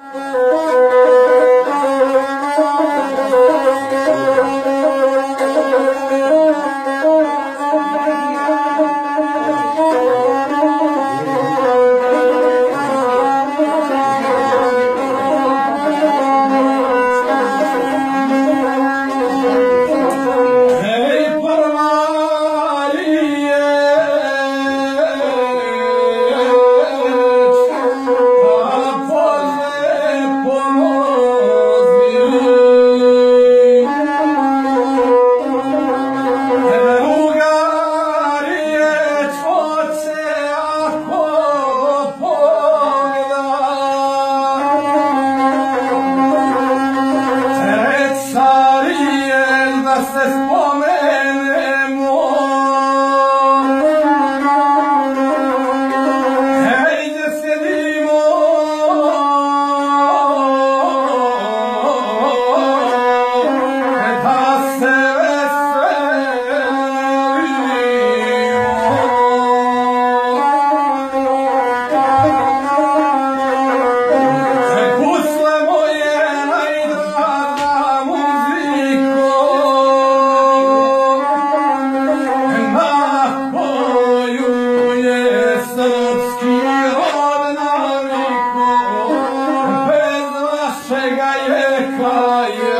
King of Rate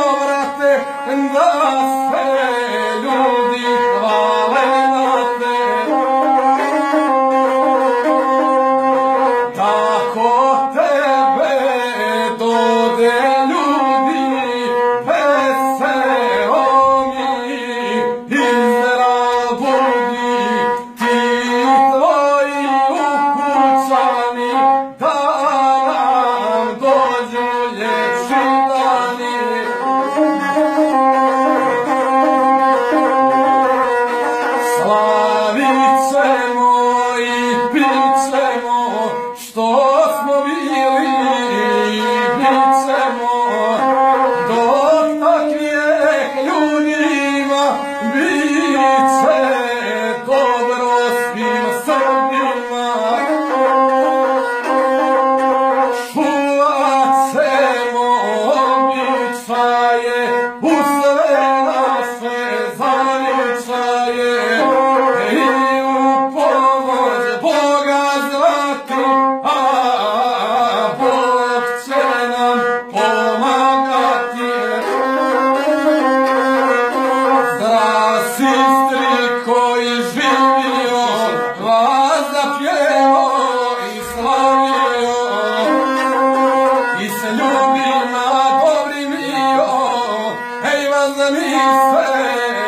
انضاف. الظلم